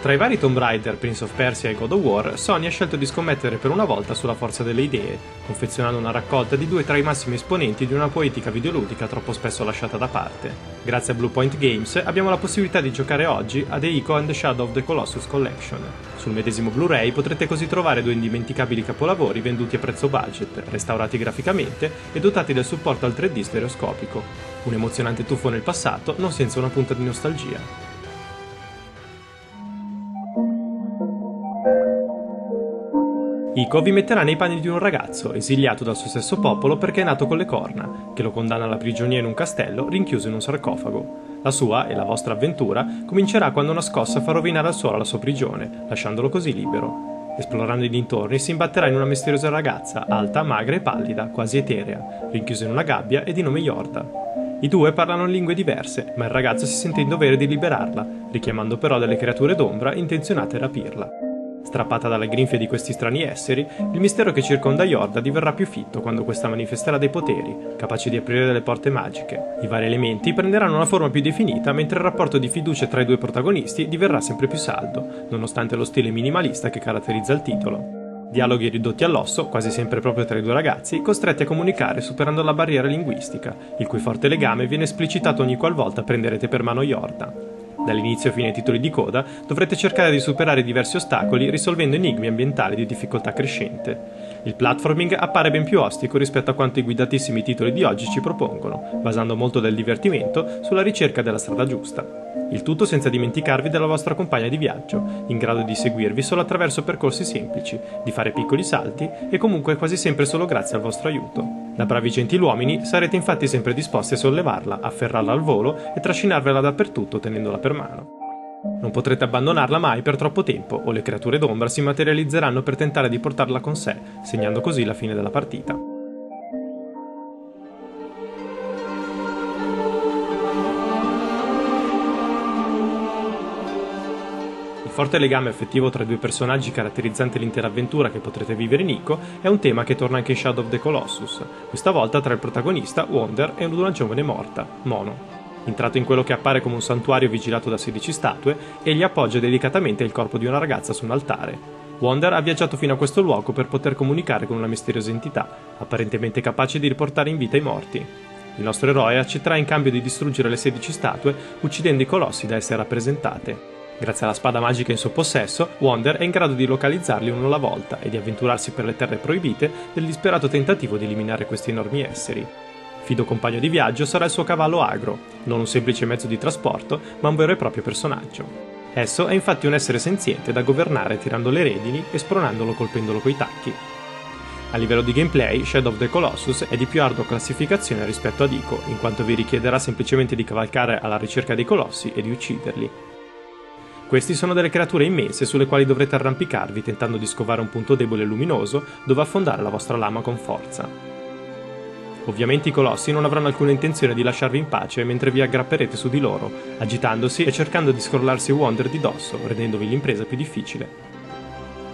Tra i vari Tomb Raider, Prince of Persia e God of War, Sony ha scelto di scommettere per una volta sulla forza delle idee, confezionando una raccolta di due tra i massimi esponenti di una poetica videoludica troppo spesso lasciata da parte. Grazie a Bluepoint Games abbiamo la possibilità di giocare oggi a The Ico and the Shadow of the Colossus Collection. Sul medesimo Blu-ray potrete così trovare due indimenticabili capolavori venduti a prezzo budget, restaurati graficamente e dotati del supporto al 3D stereoscopico. Un emozionante tuffo nel passato, non senza una punta di nostalgia. Ico vi metterà nei panni di un ragazzo, esiliato dal suo stesso popolo perché è nato con le corna, che lo condanna alla prigionia in un castello rinchiuso in un sarcofago. La sua e la vostra avventura comincerà quando una scossa fa rovinare al suolo la sua prigione, lasciandolo così libero. Esplorando i dintorni si imbatterà in una misteriosa ragazza, alta, magra e pallida, quasi eterea, rinchiusa in una gabbia e di nome Yorda. I due parlano lingue diverse, ma il ragazzo si sente in dovere di liberarla, richiamando però delle creature d'ombra intenzionate a rapirla. Strappata dalle grinfie di questi strani esseri, il mistero che circonda Yorda diverrà più fitto quando questa manifesterà dei poteri, capaci di aprire delle porte magiche. I vari elementi prenderanno una forma più definita, mentre il rapporto di fiducia tra i due protagonisti diverrà sempre più saldo, nonostante lo stile minimalista che caratterizza il titolo. Dialoghi ridotti all'osso, quasi sempre proprio tra i due ragazzi, costretti a comunicare superando la barriera linguistica, il cui forte legame viene esplicitato ogni qualvolta prenderete per mano Yorda. Dall'inizio fino ai titoli di coda dovrete cercare di superare diversi ostacoli risolvendo enigmi ambientali di difficoltà crescente. Il platforming appare ben più ostico rispetto a quanto i guidatissimi titoli di oggi ci propongono, basando molto del divertimento sulla ricerca della strada giusta. Il tutto senza dimenticarvi della vostra compagna di viaggio, in grado di seguirvi solo attraverso percorsi semplici, di fare piccoli salti e comunque quasi sempre solo grazie al vostro aiuto. Da bravi gentiluomini sarete infatti sempre disposti a sollevarla, afferrarla al volo e trascinarvela dappertutto tenendola per mano. Non potrete abbandonarla mai per troppo tempo o le creature d'ombra si materializzeranno per tentare di portarla con sé, segnando così la fine della partita. Forte legame affettivo tra i due personaggi caratterizzante l'intera avventura che potrete vivere in Ico è un tema che torna anche in Shadow of the Colossus, questa volta tra il protagonista, Wonder, e una giovane morta, Mono. Entrato in quello che appare come un santuario vigilato da 16 statue, egli appoggia delicatamente il corpo di una ragazza su un altare. Wonder ha viaggiato fino a questo luogo per poter comunicare con una misteriosa entità, apparentemente capace di riportare in vita i morti. Il nostro eroe accetterà in cambio di distruggere le 16 statue, uccidendo i colossi da esse rappresentate. Grazie alla spada magica in suo possesso, Wonder è in grado di localizzarli uno alla volta e di avventurarsi per le terre proibite nel disperato tentativo di eliminare questi enormi esseri. Fido compagno di viaggio sarà il suo cavallo agro, non un semplice mezzo di trasporto, ma un vero e proprio personaggio. Esso è infatti un essere senziente da governare tirando le redini e spronandolo colpendolo coi tacchi. A livello di gameplay, Shadow of the Colossus è di più ardua classificazione rispetto ad Ico, in quanto vi richiederà semplicemente di cavalcare alla ricerca dei colossi e di ucciderli. Questi sono delle creature immense sulle quali dovrete arrampicarvi tentando di scovare un punto debole e luminoso dove affondare la vostra lama con forza. Ovviamente i colossi non avranno alcuna intenzione di lasciarvi in pace mentre vi aggrapperete su di loro, agitandosi e cercando di scrollarsi Wonder di dosso, rendendovi l'impresa più difficile.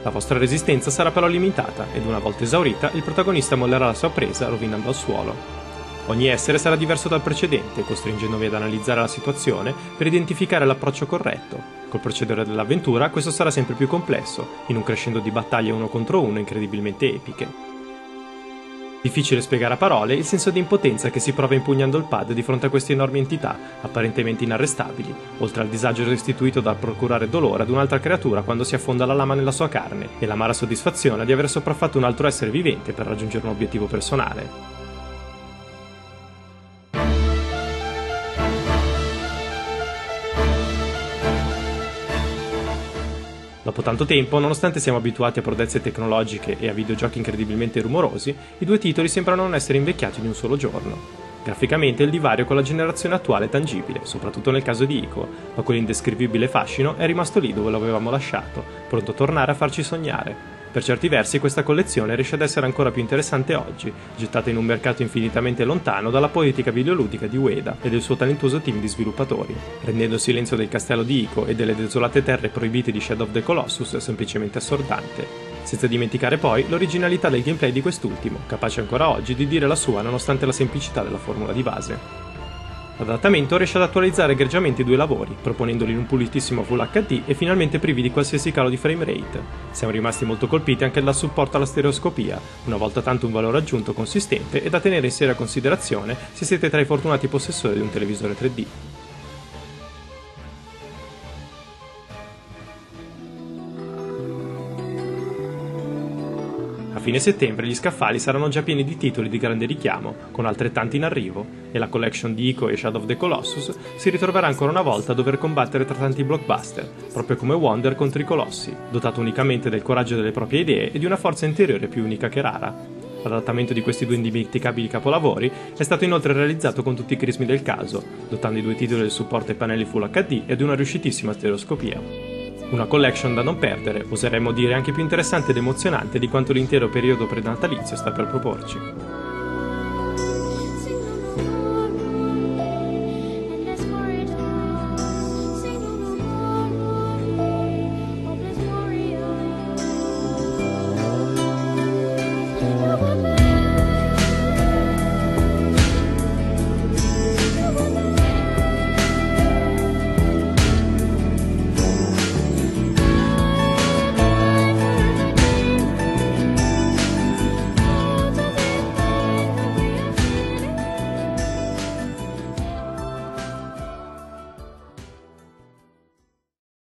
La vostra resistenza sarà però limitata ed una volta esaurita il protagonista mollerà la sua presa rovinando al suolo. Ogni essere sarà diverso dal precedente, costringendovi ad analizzare la situazione per identificare l'approccio corretto. Col procedere dell'avventura questo sarà sempre più complesso, in un crescendo di battaglie uno contro uno incredibilmente epiche. Difficile spiegare a parole il senso di impotenza che si prova impugnando il pad di fronte a queste enormi entità, apparentemente inarrestabili, oltre al disagio restituito dal procurare dolore ad un'altra creatura quando si affonda la lama nella sua carne, e l'amara soddisfazione di aver sopraffatto un altro essere vivente per raggiungere un obiettivo personale. Dopo tanto tempo, nonostante siamo abituati a prodezze tecnologiche e a videogiochi incredibilmente rumorosi, i due titoli sembrano non essere invecchiati in un solo giorno. Graficamente il divario con la generazione attuale è tangibile, soprattutto nel caso di Ico, ma quell'indescrivibile fascino è rimasto lì dove l'avevamo lasciato, pronto a tornare a farci sognare. Per certi versi questa collezione riesce ad essere ancora più interessante oggi, gettata in un mercato infinitamente lontano dalla poetica videoludica di Ueda e del suo talentuoso team di sviluppatori, rendendo il silenzio del castello di Ico e delle desolate terre proibite di Shadow of the Colossus semplicemente assordante. Senza dimenticare poi l'originalità del gameplay di quest'ultimo, capace ancora oggi di dire la sua nonostante la semplicità della formula di base. L'adattamento riesce ad attualizzare egregiamente i due lavori, proponendoli in un pulitissimo Full HD e finalmente privi di qualsiasi calo di frame rate. Siamo rimasti molto colpiti anche dal supporto alla stereoscopia, una volta tanto un valore aggiunto consistente e da tenere in seria considerazione se siete tra i fortunati possessori di un televisore 3D. Fine settembre gli scaffali saranno già pieni di titoli di grande richiamo, con altrettanti in arrivo, e la collection di Ico e Shadow of the Colossus si ritroverà ancora una volta a dover combattere tra tanti blockbuster, proprio come Wonder contro i Colossi, dotato unicamente del coraggio delle proprie idee e di una forza interiore più unica che rara. L'adattamento di questi due indimenticabili capolavori è stato inoltre realizzato con tutti i crismi del caso, dotando i due titoli del supporto ai pannelli Full HD e di una riuscitissima stereoscopia. Una collection da non perdere, oseremmo dire anche più interessante ed emozionante di quanto l'intero periodo prenatalizio sta per proporci.